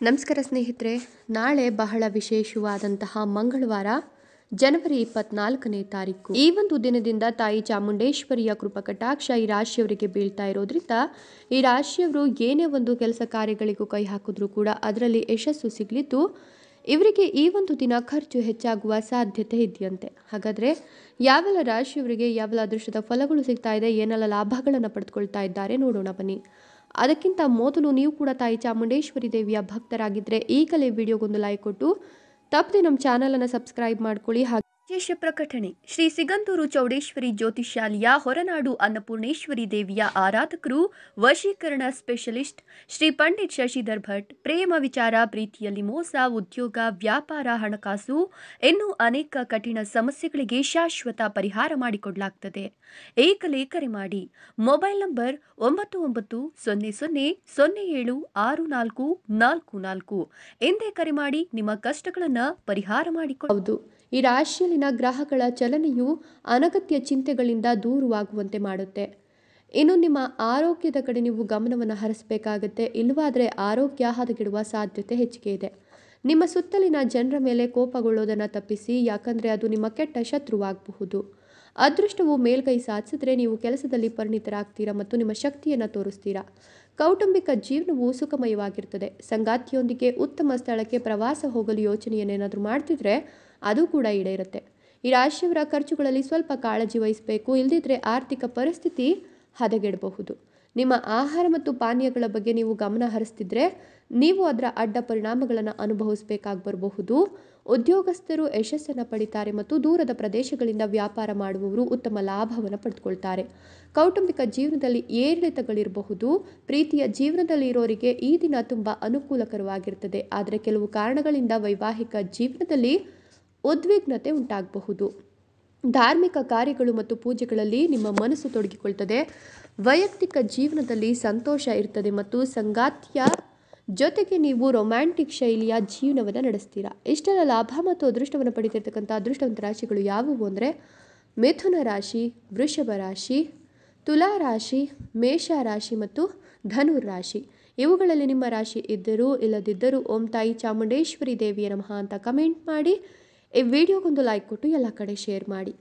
ನಮಸ್ಕಾರ ಸ್ನೇಹಿತರೆ, ನಾಳೆ ಬಹಳ ವಿಶೇಷವಾದಂತಹ ಮಂಗಳವಾರ, ಜನವರಿ ಇಪ್ಪತ್ನಾಲ್ಕನೇ ತಾರೀಕು. ಈ ಒಂದು ದಿನದಿಂದ ತಾಯಿ ಚಾಮುಂಡೇಶ್ವರಿಯ ಕೃಪಕಟಾಕ್ಷ ಈ ರಾಶಿಯವರಿಗೆ ಬೀಳ್ತಾ ಇರೋದ್ರಿಂದ, ಈ ರಾಶಿಯವರು ಏನೇ ಒಂದು ಕೆಲಸ ಕಾರ್ಯಗಳಿಗೂ ಕೈ ಹಾಕಿದ್ರೂ ಕೂಡ ಅದರಲ್ಲಿ ಯಶಸ್ಸು ಸಿಗಲಿದ್ದು, ಇವರಿಗೆ ಈ ಒಂದು ದಿನ ಖರ್ಚು ಹೆಚ್ಚಾಗುವ ಸಾಧ್ಯತೆ ಇದೆಯಂತೆ. ಹಾಗಾದರೆ, ಯಾವೆಲ್ಲ ರಾಶಿಯವರಿಗೆ ಯಾವೆಲ್ಲ ಅದೃಷ್ಟದ ಫಲಗಳು ಸಿಗ್ತಾ ಇದೆ, ಏನೆಲ್ಲ ಲಾಭಗಳನ್ನು ಪಡೆದುಕೊಳ್ತಾ ಇದ್ದಾರೆ ನೋಡೋಣ ಬನ್ನಿ. ಅದಕ್ಕಿಂತ ಮೊದಲು ನೀವು ಕೂಡ ತಾಯಿ ಚಾಮುಂಡೇಶ್ವರಿ ದೇವಿಯ ಭಕ್ತರಾಗಿದ್ದರೆ ಈಗಲೇ ವಿಡಿಯೋಗೊಂದು ಲೈಕ್ ಕೊಟ್ಟು, ತಪ್ಪದೆ ನಮ್ಮ ಚಾನಲನ್ನು ಸಬ್ಸ್ಕ್ರೈಬ್ ಮಾಡ್ಕೊಳ್ಳಿ. ಹಾಗೆ ವಿಶೇಷ ಪ್ರಕಟಣೆ. ಶ್ರೀ ಸಿಗಂದೂರು ಚೌಡೇಶ್ವರಿ ಜ್ಯೋತಿಷ್ಯಾಲಯ, ಹೊರನಾಡು ಅನ್ನಪೂರ್ಣೇಶ್ವರಿ ದೇವಿಯ ಆರಾಧಕರು, ವಶೀಕರಣ ಸ್ಪೆಷಲಿಸ್ಟ್ ಶ್ರೀ ಪಂಡಿತ್ ಶಶಿಧರ್ ಭಟ್, ಪ್ರೇಮ ವಿಚಾರ, ಪ್ರೀತಿಯಲ್ಲಿ ಮೋಸ, ಉದ್ಯೋಗ, ವ್ಯಾಪಾರ, ಹಣಕಾಸು ಇನ್ನೂ ಅನೇಕ ಕಠಿಣ ಸಮಸ್ಯೆಗಳಿಗೆ ಶಾಶ್ವತ ಪರಿಹಾರ ಮಾಡಿಕೊಡಲಾಗ್ತದೆ. ಏಕಲೇ ಕರೆ ಮಾಡಿ. ಮೊಬೈಲ್ ನಂಬರ್ ಒಂಬತ್ತು ಒಂಬತ್ತು ಸೊನ್ನೆ ಸೊನ್ನೆ ಸೊನ್ನೆ ಏಳು ಆರು ನಾಲ್ಕು ನಾಲ್ಕು ನಾಲ್ಕು. ಎಂದೇ ಕರೆ ಮಾಡಿ ನಿಮ್ಮ ಕಷ್ಟಗಳನ್ನು ಪರಿಹಾರ ಮಾಡಿಕೊ ಹೌದು. ಈ ರಾಶಿಯಲ್ಲಿನ ಗ್ರಹಗಳ ಚಲನೆಯು ಅನಗತ್ಯ ಚಿಂತೆಗಳಿಂದ ದೂರವಾಗುವಂತೆ ಮಾಡುತ್ತೆ. ಇನ್ನು ನಿಮ್ಮ ಆರೋಗ್ಯದ ಕಡೆ ನೀವು ಗಮನವನ್ನು ಹರಿಸಬೇಕಾಗತ್ತೆ. ಇಲ್ಲವಾದರೆ ಆರೋಗ್ಯ ಹದಗೆಡುವ ಸಾಧ್ಯತೆ ಹೆಚ್ಚಿಗೆ ಇದೆ. ನಿಮ್ಮ ಸುತ್ತಲಿನ ಜನರ ಮೇಲೆ ಕೋಪಗೊಳ್ಳೋದನ್ನು ತಪ್ಪಿಸಿ, ಯಾಕಂದರೆ ಅದು ನಿಮ್ಮ ಕೆಟ್ಟ ಶತ್ರುವಾಗಬಹುದು. ಅದೃಷ್ಟವು ಮೇಲ್ಗೈ ಸಾಧಿಸಿದ್ರೆ ನೀವು ಕೆಲಸದಲ್ಲಿ ಪರಿಣಿತರಾಗ್ತೀರಾ ಮತ್ತು ನಿಮ್ಮ ಶಕ್ತಿಯನ್ನು ತೋರಿಸ್ತೀರಾ. ಕೌಟುಂಬಿಕ ಜೀವನವು ಸುಖಮಯವಾಗಿರ್ತದೆ. ಸಂಗಾತಿಯೊಂದಿಗೆ ಉತ್ತಮ ಸ್ಥಳಕ್ಕೆ ಪ್ರವಾಸ ಹೋಗಲು ಯೋಚನೆಯನ್ನೇನಾದರೂ ಮಾಡ್ತಿದ್ರೆ ಅದು ಕೂಡ ಈಡೇರುತ್ತೆ. ಈ ರಾಶಿಯವರ ಖರ್ಚುಗಳಲ್ಲಿ ಸ್ವಲ್ಪ ಕಾಳಜಿ ವಹಿಸಬೇಕು ಇಲ್ಲದಿದ್ದರೆ ಆರ್ಥಿಕ ಪರಿಸ್ಥಿತಿ ಹದಗೆಡಬಹುದು. ನಿಮ್ಮ ಆಹಾರ ಮತ್ತು ಪಾನೀಯಗಳ ಬಗ್ಗೆ ನೀವು ಗಮನ ಹರಿಸ್ತಿದ್ರೆ ನೀವು ಅದರ ಅಡ್ಡ ಪರಿಣಾಮಗಳನ್ನು ಅನುಭವಿಸಬೇಕಾಗಿ ಬರಬಹುದು ಉದ್ಯೋಗಸ್ಥರು ಯಶಸ್ಸನ್ನು ಪಡಿತಾರೆ ಮತ್ತು ದೂರದ ಪ್ರದೇಶಗಳಿಂದ ವ್ಯಾಪಾರ ಮಾಡುವವರು ಉತ್ತಮ ಲಾಭವನ್ನು ಪಡೆದುಕೊಳ್ತಾರೆ ಕೌಟುಂಬಿಕ ಜೀವನದಲ್ಲಿ ಏರಿಳಿತಗಳಿರಬಹುದು. ಪ್ರೀತಿಯ ಜೀವನದಲ್ಲಿ ಇರೋರಿಗೆ ಈ ದಿನ ತುಂಬ ಅನುಕೂಲಕರವಾಗಿರ್ತದೆ. ಆದರೆ ಕೆಲವು ಕಾರಣಗಳಿಂದ ವೈವಾಹಿಕ ಜೀವನದಲ್ಲಿ ಉದ್ವಿಗ್ನತೆ ಉಂಟಾಗಬಹುದು. ಧಾರ್ಮಿಕ ಕಾರ್ಯಗಳು ಮತ್ತು ಪೂಜೆಗಳಲ್ಲಿ ನಿಮ್ಮ ಮನಸ್ಸು ತೊಡಗಿಕೊಳ್ತದೆ. ವೈಯಕ್ತಿಕ ಜೀವನದಲ್ಲಿ ಸಂತೋಷ ಇರ್ತದೆ ಮತ್ತು ಸಂಗಾತಿಯ ಜೊತೆಗೆ ನೀವು ರೊಮ್ಯಾಂಟಿಕ್ ಶೈಲಿಯ ಜೀವನವನ್ನು ನಡೆಸ್ತೀರಾ. ಇಷ್ಟೆಲ್ಲ ಲಾಭ ಮತ್ತು ಅದೃಷ್ಟವನ್ನು ಪಡೀತಿರ್ತಕ್ಕಂಥ ಅದೃಷ್ಟವಂತ ರಾಶಿಗಳು ಯಾವುವು ಅಂದರೆ ಮಿಥುನ ರಾಶಿ, ವೃಷಭ ರಾಶಿ, ತುಲಾ ರಾಶಿ, ಮೇಷ ರಾಶಿ ಮತ್ತು ಧನುರ್ ರಾಶಿ. ಇವುಗಳಲ್ಲಿ ನಿಮ್ಮ ರಾಶಿ ಇದ್ದರೂ ಇಲ್ಲದಿದ್ದರೂ ಓಂ ತಾಯಿ ಚಾಮುಂಡೇಶ್ವರಿ ದೇವಿಯ ನಮಃ ಅಂತ ಕಮೆಂಟ್ ಮಾಡಿ. ಈ ವಿಡಿಯೋಗೊಂದು ಲೈಕ್ ಕೊಟ್ಟು ಎಲ್ಲ ಕಡೆ ಶೇರ್ ಮಾಡಿ.